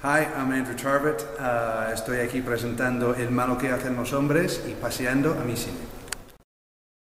Hi, I'm Andrew Tarvett. Uh, estoy aquí presentando El malo que hacen los hombres y paseando a mi cine.